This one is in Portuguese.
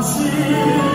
ti.